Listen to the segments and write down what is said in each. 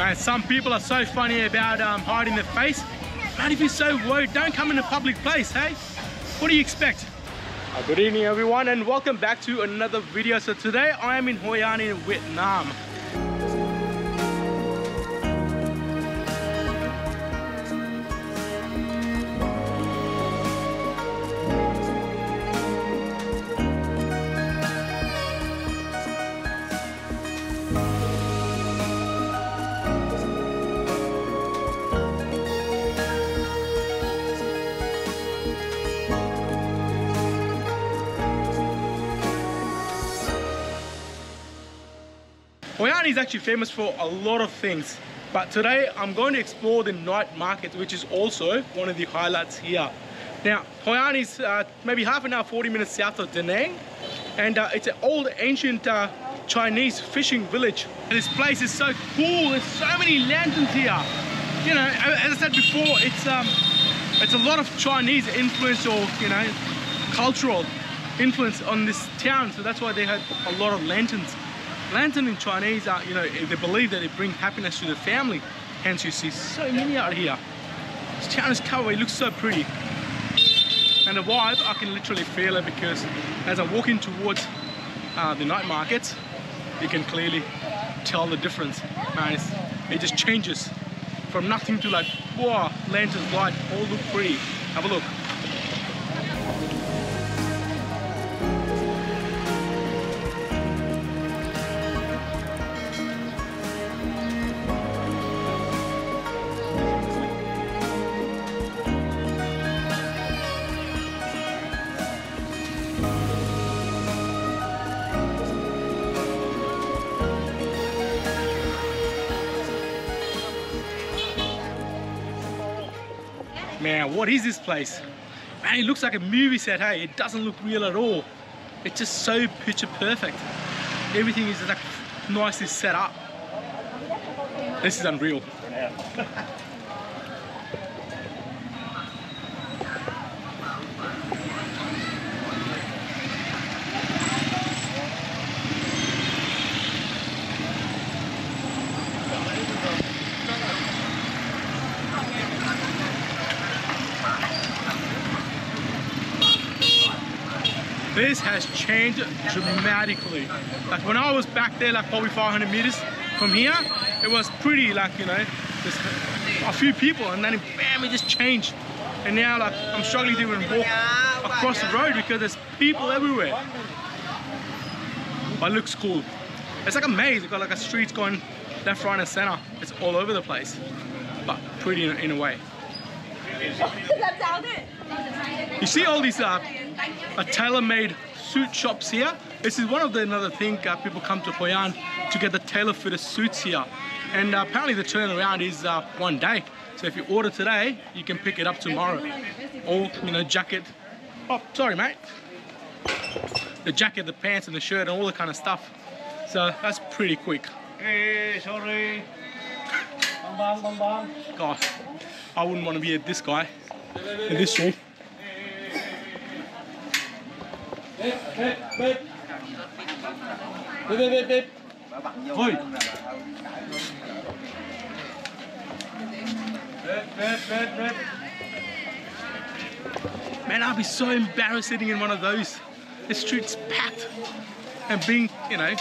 Man, some people are so funny about um, hiding their face. Man, if you're so worried, don't come in a public place, hey? What do you expect? Uh, good evening everyone and welcome back to another video. So today I am in Hoi An in Vietnam. Hoi An is actually famous for a lot of things, but today I'm going to explore the night market, which is also one of the highlights here. Now, Hoi An is uh, maybe half an hour, 40 minutes south of Da Nang, and uh, it's an old ancient uh, Chinese fishing village. And this place is so cool, there's so many lanterns here. You know, as I said before, it's, um, it's a lot of Chinese influence or, you know, cultural influence on this town, so that's why they had a lot of lanterns. Lantern in Chinese are, you know, they believe that it brings happiness to the family. Hence you see so many out here. This town is covered, it looks so pretty. And the vibe, I can literally feel it because as I'm walking towards uh, the night markets, you can clearly tell the difference. Man, it just changes from nothing to like, wow, lanterns, light, all look pretty. Have a look. Man, what is this place? Man, it looks like a movie set, hey? It doesn't look real at all. It's just so picture perfect. Everything is like nicely set up. This is unreal. this has changed dramatically. Like when I was back there, like probably 500 meters from here, it was pretty like, you know, just a few people and then bam, it just changed. And now like I'm struggling to even walk across the road because there's people everywhere. But it looks cool. It's like a maze, you've got like a street going left, right and center. It's all over the place, but pretty in, in a way. You see all these uh, uh, tailor-made suit shops here. This is one of the another thing uh, people come to Hoi An to get the tailor-fitted suits here. And uh, apparently the turnaround is uh, one day. So if you order today, you can pick it up tomorrow. Or, you know, jacket. Oh, sorry, mate. The jacket, the pants, and the shirt, and all the kind of stuff. So that's pretty quick. Hey, sorry. Bong bong, bong God, I wouldn't want to be at this guy in this street. Bếp, bếp, bếp. Bếp. Man, I'd be so embarrassed sitting in one of those. The street's packed and being, you know,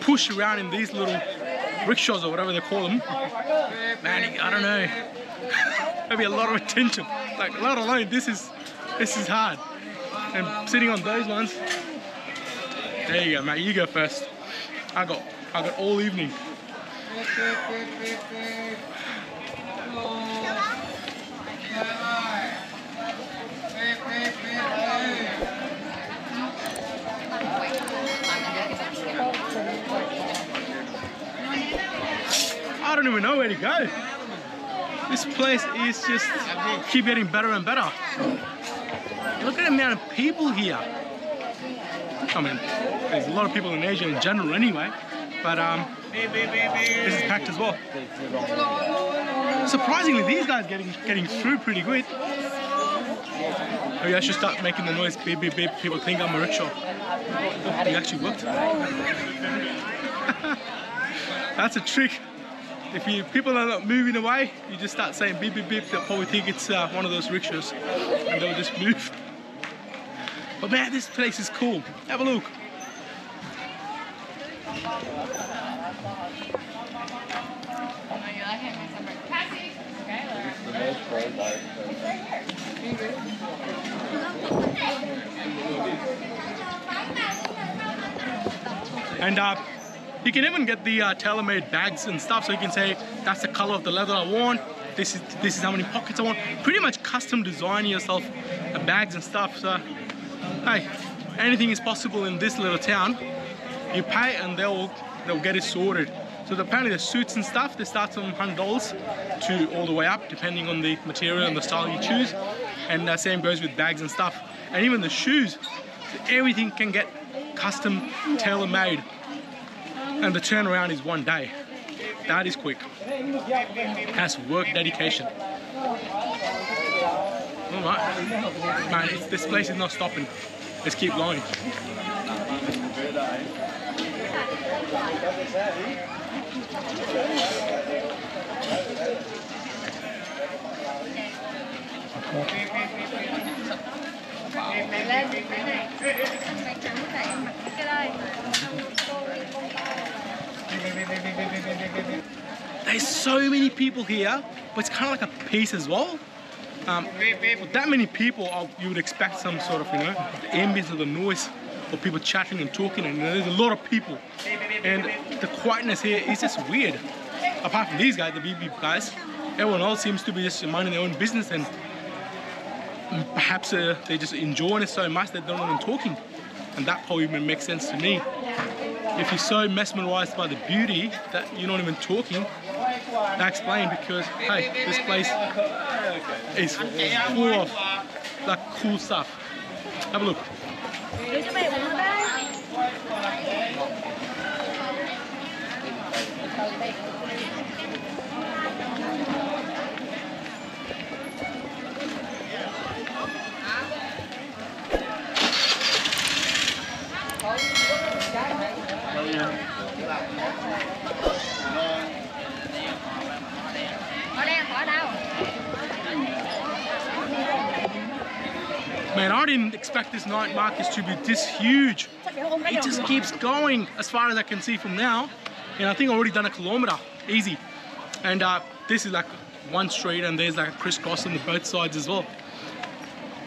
pushed around in these little rickshaws or whatever they call them. Man, I don't know. Maybe a lot of attention. Like, let alone this is, this is hard. And sitting on those ones. There you go, mate. You go first. I got, I got all evening. I don't even know where to go. This place is just keep getting better and better. Look at the amount of people here. I mean, there's a lot of people in Asia in general anyway, but um, this is packed as well. Surprisingly, these guys getting getting through pretty good. Maybe I should start making the noise beep beep beep. People think I'm a rickshaw. It actually worked. That's a trick. If you people are not moving away, you just start saying beep beep beep. They'll probably think it's uh, one of those rickshaws, and they'll just move. But man, this place is cool. Have a look. And uh, you can even get the uh, tailor-made bags and stuff, so you can say that's the color of the leather I want. This is this is how many pockets I want. Pretty much custom design yourself uh, bags and stuff. So hey, anything is possible in this little town. You pay and they'll they'll get it sorted. So apparently the suits and stuff, they start from $100 to all the way up, depending on the material and the style you choose. And the same goes with bags and stuff. And even the shoes, everything can get custom tailor-made. And the turnaround is one day. That is quick. That's work dedication. All right. Man, this place is not stopping. Let's keep going. There's so many people here, but it's kind of like a peace as well. Um, that many people, you would expect some sort of, you know, the ambience of the noise of people chatting and talking, and there's a lot of people. And the quietness here is just weird. Apart from these guys, the BB guys, everyone else seems to be just minding their own business, and perhaps uh, they just enjoying it so much that they're not even talking. And that probably even makes sense to me. If you're so mesmerized by the beauty that you're not even talking, I explain because hey, this place is full of like cool stuff. Have a look. đưa cho mày uống đây ở đây có đâu Man, I didn't expect this night market to be this huge. It just keeps going as far as I can see from now. And I think I've already done a kilometer, easy. And uh, this is like one street and there's like a crisscross on the both sides as well.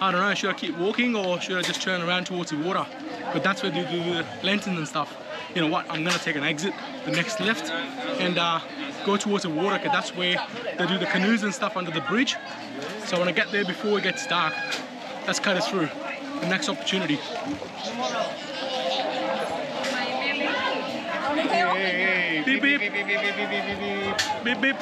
I don't know, should I keep walking or should I just turn around towards the water? But that's where they do the lanterns and stuff. You know what, I'm gonna take an exit, the next left, and uh, go towards the water because that's where they do the canoes and stuff under the bridge. So I get there before it gets dark, let's cut us through. The next opportunity. Beep beep. Beep beep. beep, beep, beep, beep, beep.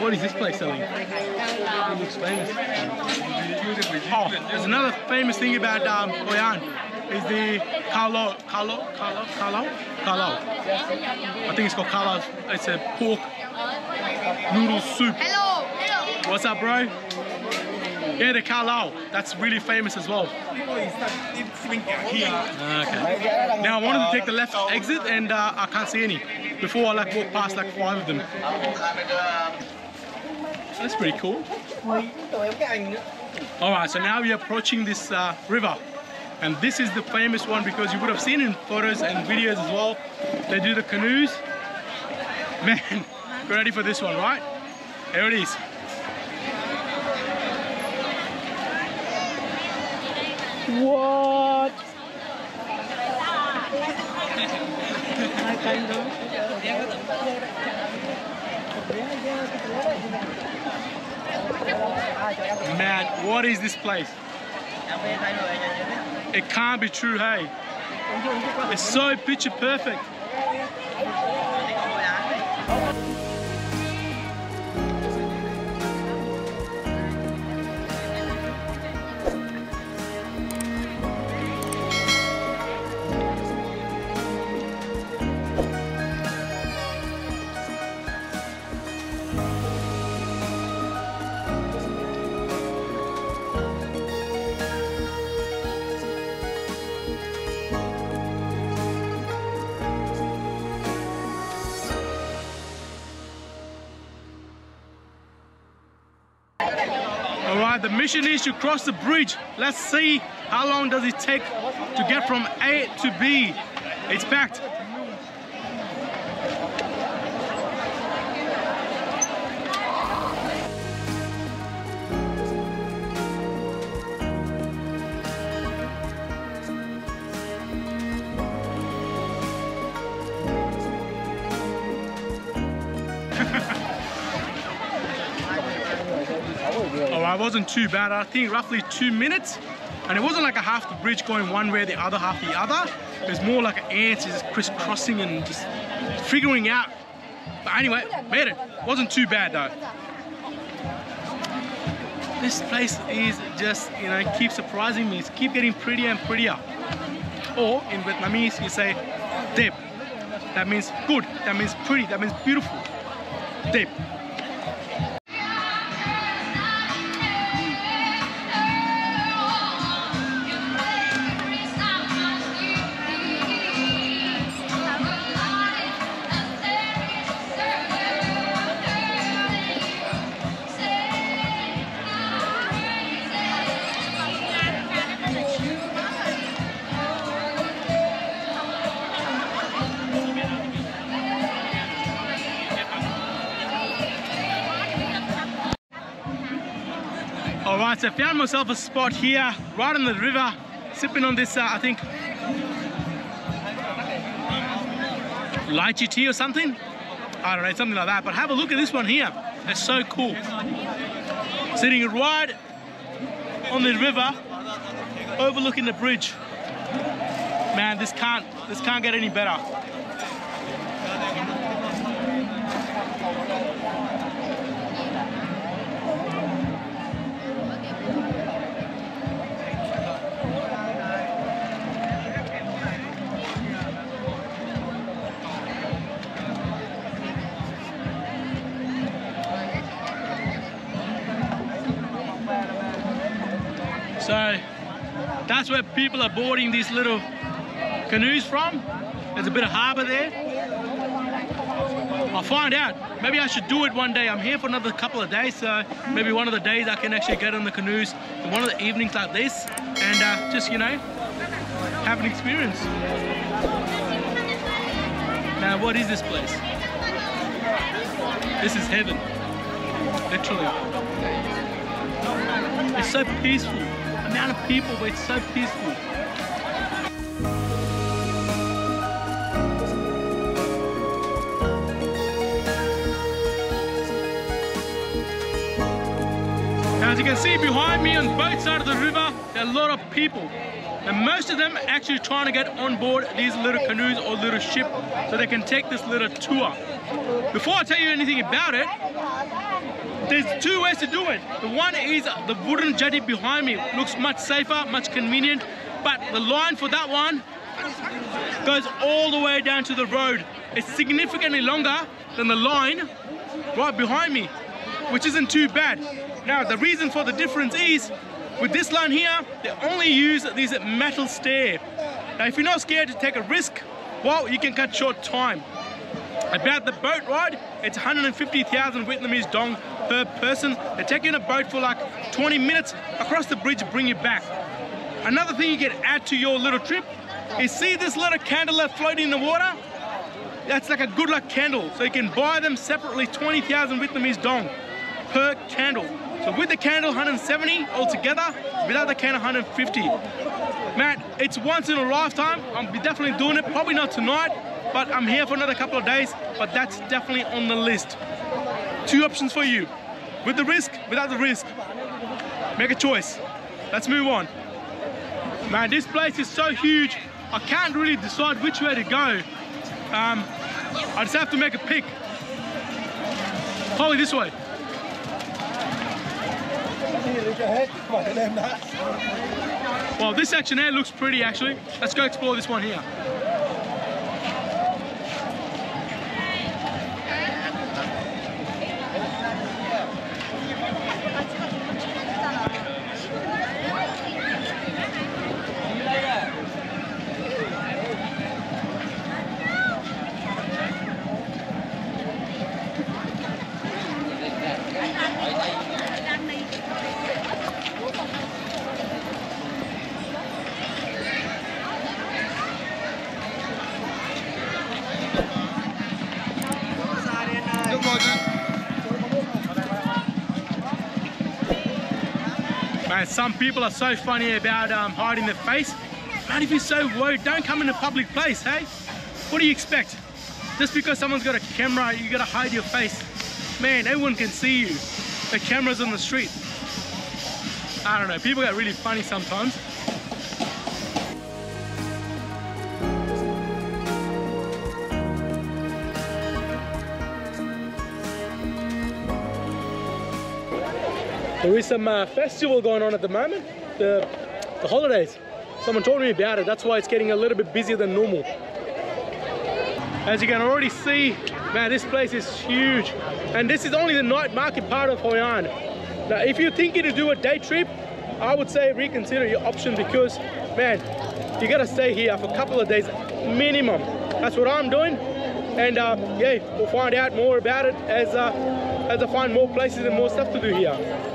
What is this place selling? It looks famous. Oh, there's another famous thing about um, Hoi is the kalo, kalo, kalo, kalo, kalo. I think it's called kalo. It's a pork noodle soup. hello hello What's up, bro? Yeah, the kalo. That's really famous as well. Okay. Now I wanted to take the left exit and uh, I can't see any. Before I like walk past like five of them. That's pretty cool. Alright, so now we're approaching this uh, river. And this is the famous one because you would have seen in photos and videos as well. They do the canoes. Man, get ready for this one, right? Here it is. What? Man, what is this place? It can't be true, hey? It's so picture perfect. The mission is to cross the bridge. Let's see how long does it take to get from A to B. It's packed. I wasn't too bad. I think roughly two minutes. And it wasn't like a half the bridge going one way, the other half the other. It was more like an ants just crisscrossing and just figuring out. But anyway, made it. Wasn't too bad though. This place is just, you know, keep surprising me. It's keep getting prettier and prettier. Or in Vietnamese, you say đẹp. That means good. That means pretty. That means beautiful. Đẹp. So found myself a spot here, right on the river, sipping on this, uh, I think, lychee tea or something. I don't know, something like that. But have a look at this one here. It's so cool. Sitting right on the river, overlooking the bridge. Man, this can't, this can't get any better. So that's where people are boarding these little canoes from. There's a bit of harbour there. I'll find out. Maybe I should do it one day. I'm here for another couple of days, so maybe one of the days I can actually get on the canoes one of the evenings like this and uh, just, you know, have an experience. Now, what is this place? This is heaven, literally. It's so peaceful. Amount of people, but it's so peaceful. As you can see behind me on both sides of the river, there are a lot of people. And most of them actually trying to get on board these little canoes or little ship so they can take this little tour. Before I tell you anything about it, there's two ways to do it. The one is the wooden jetty behind me. Looks much safer, much convenient, but the line for that one goes all the way down to the road. It's significantly longer than the line right behind me, which isn't too bad. Now, the reason for the difference is, with this line here, they only use these metal stair. Now, if you're not scared to take a risk, well, you can cut short time. About the boat ride, it's 150,000 Vietnamese dong per person. They take you in a boat for like 20 minutes across the bridge, bring you back. Another thing you can add to your little trip is see this little candle floating in the water? That's like a good luck candle. So you can buy them separately, 20,000 Vietnamese dong per candle. So with the candle, 170 altogether. Without the candle, 150. Man, it's once in a lifetime. I'm definitely doing it. Probably not tonight, but I'm here for another couple of days. But that's definitely on the list. Two options for you. With the risk, without the risk. Make a choice. Let's move on. Man, this place is so huge. I can't really decide which way to go. Um, I just have to make a pick. Probably this way. Well, this section here looks pretty actually. Let's go explore this one here. Man, some people are so funny about um, hiding their face. Man, if you're so worried, don't come in a public place, hey? What do you expect? Just because someone's got a camera, you gotta hide your face. Man, everyone can see you. The camera's on the street. I don't know, people get really funny sometimes. There is some uh, festival going on at the moment, the, the holidays. Someone told me about it, that's why it's getting a little bit busier than normal. As you can already see, man, this place is huge. And this is only the night market part of Hoi An. Now, if you're thinking to do a day trip, I would say reconsider your option because, man, you gotta stay here for a couple of days minimum. That's what I'm doing. And uh, yeah, we'll find out more about it as, uh, as I find more places and more stuff to do here.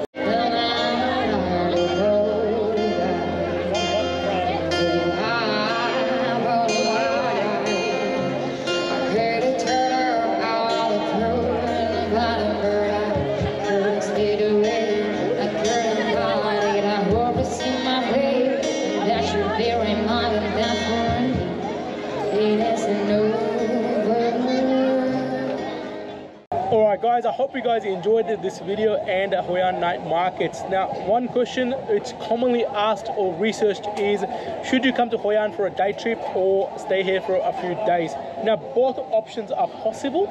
Hope you guys enjoyed this video and Hoi An night markets. Now, one question it's commonly asked or researched is, should you come to Hoi An for a day trip or stay here for a few days? Now, both options are possible.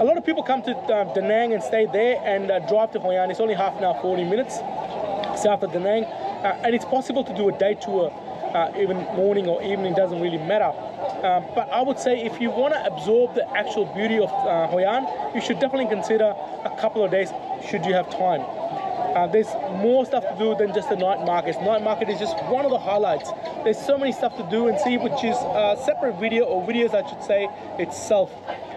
A lot of people come to uh, Da Nang and stay there and uh, drive to Hoi An. It's only half an hour, 40 minutes south of Da Nang. Uh, and it's possible to do a day tour uh, even morning or evening doesn't really matter. Um, but I would say if you want to absorb the actual beauty of uh, Hoi An, you should definitely consider a couple of days should you have time. Uh, there's more stuff to do than just the night markets. Night market is just one of the highlights. There's so many stuff to do and see, which is a separate video or videos, I should say, itself.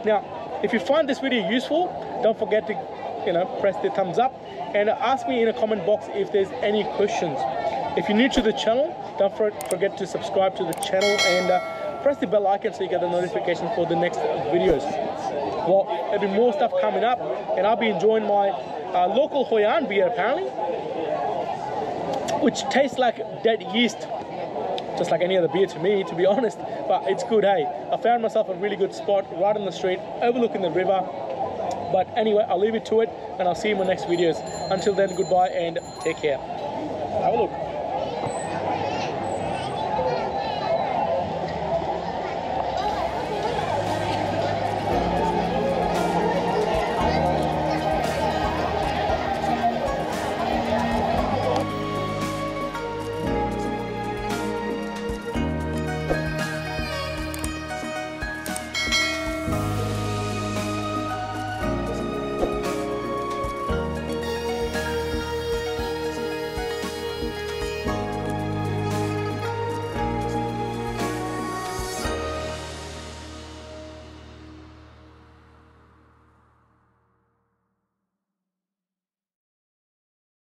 Now, if you find this video useful, don't forget to, you know, press the thumbs up and ask me in a comment box if there's any questions. If you're new to the channel, don't forget to subscribe to the channel and uh, press the bell icon so you get the notification for the next videos. Well, there'll be more stuff coming up and I'll be enjoying my uh, local Hoi An beer apparently, which tastes like dead yeast. Just like any other beer to me, to be honest, but it's good, hey. I found myself a really good spot right on the street, overlooking the river. But anyway, I'll leave it to it and I'll see you in my next videos. Until then, goodbye and take care. Have a look.